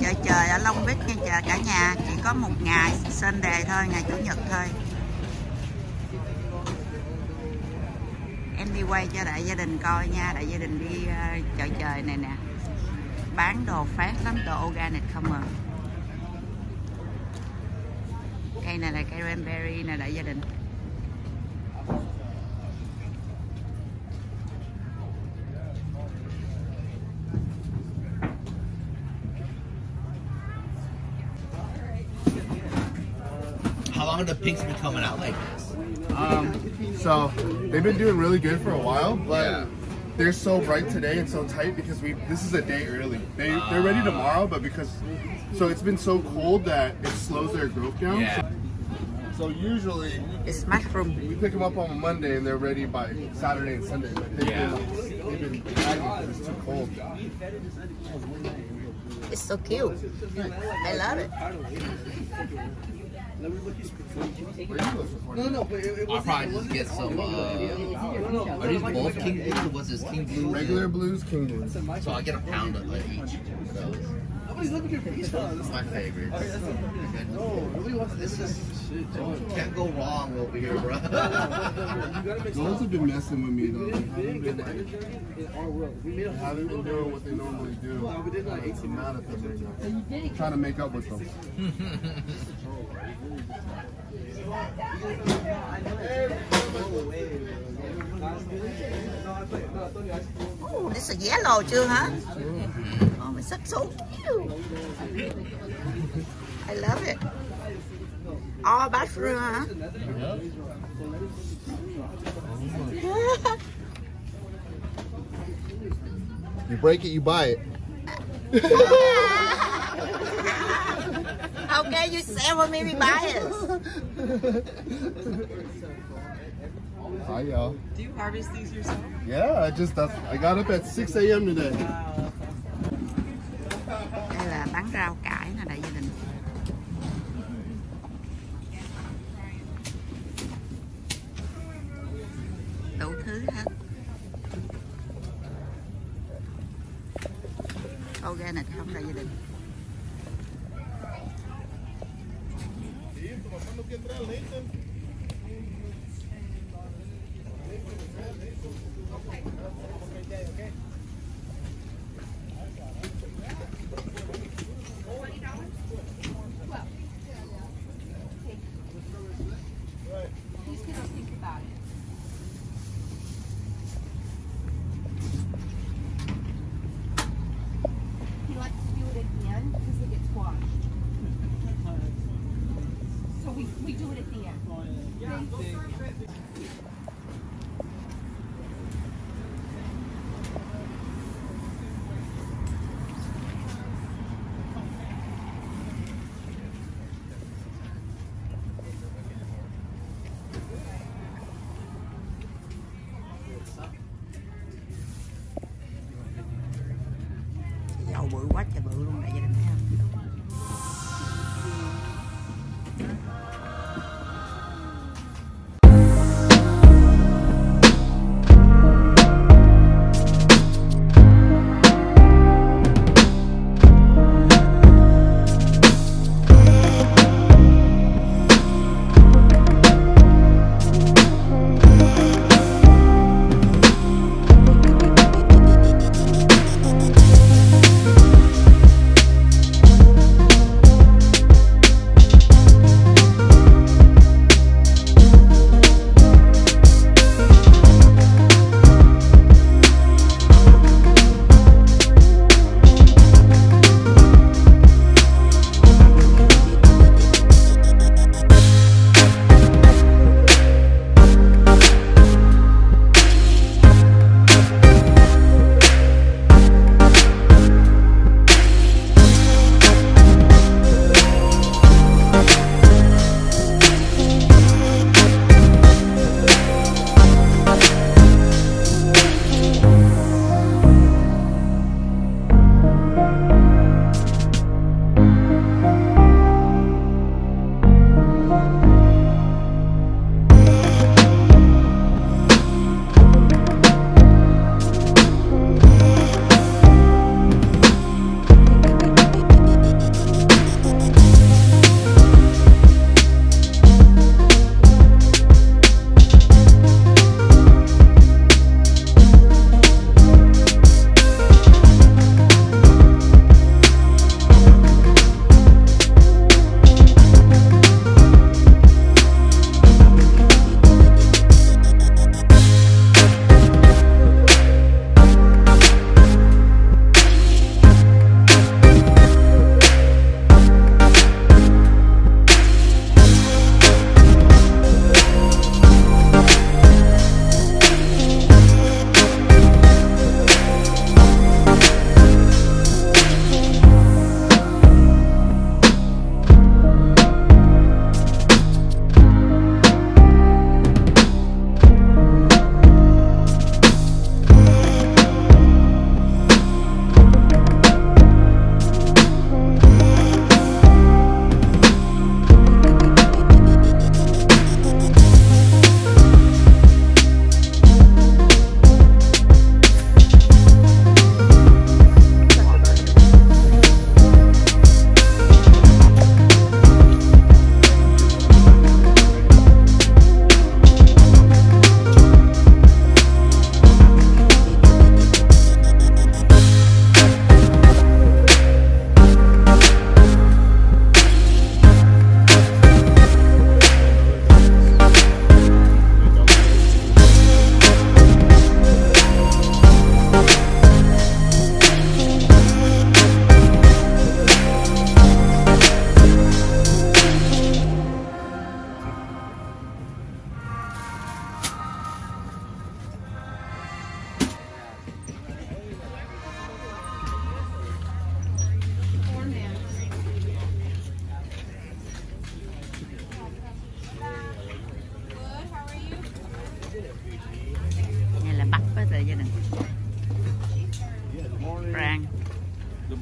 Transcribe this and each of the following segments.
chợ trời ở Long Vít nha chờ cả nhà chỉ có một ngày Sunday thôi ngày chủ nhật thôi. Em đi quay cho đại gia đình coi nha đại gia đình đi uh, chợ trời này nè. Bán đồ phát lắm đồ organic không à. Cây này là cây cranberry nè đại gia đình. Long have the pinks been coming out like this? Um, so they've been doing really good for a while, but Yeah. they're so bright today and so tight because we this is a day early. They they're ready tomorrow, but because so it's been so cold that it slows their growth down. Yeah. So usually it's mushroom we pick them up on a Monday and they're ready by Saturday and Sunday. But they've Yeah. been they've been dragging because it's too cold. it's so cute I love it No, no, but it, it I'll was probably just get some. Uh, are these both King Blues or was this King Blue? Regular blues, king blues. So I get a pound of like, each. of those. Nobody's looking for these This ones. is my favorite. Oh, nobody wants This is can't go wrong over here, bro. You Those have been messing with me though. They haven't been, like, in our world. We made a haven't been doing what they normally do. we did like 18 I'm mad at them right now. Trying to make up with them. oh this is yellow chưa hả? Oh it's so cute I love it. All mushroom hả? You break it, you buy it. okay you sell me we buy it Hi y'all. Do you harvest these yourself? Yeah, I just that's, I got up at 6 a.m. today. đây là bán rau cải nè đại gia đình đủ thứ hết organic không đại gia đình Para não quebrar lenta. Lenta, lenta. Ideia, ok? something.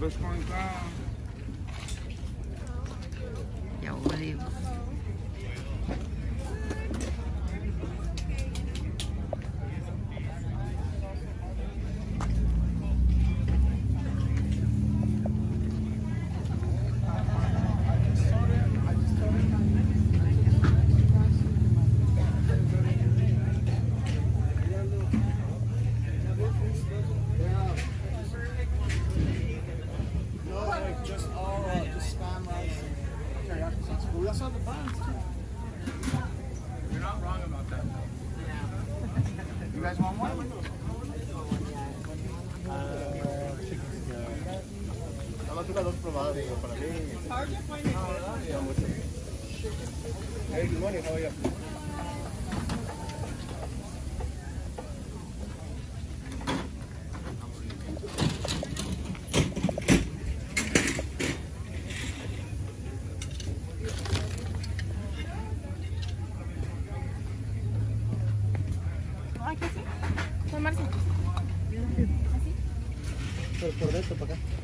Bitcoin time. money for you. Así. Por dentro, para.